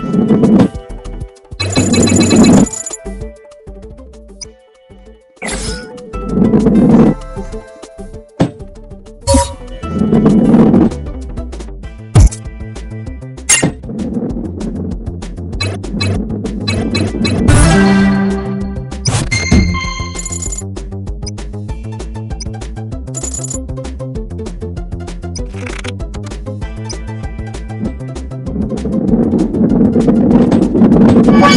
あ。What?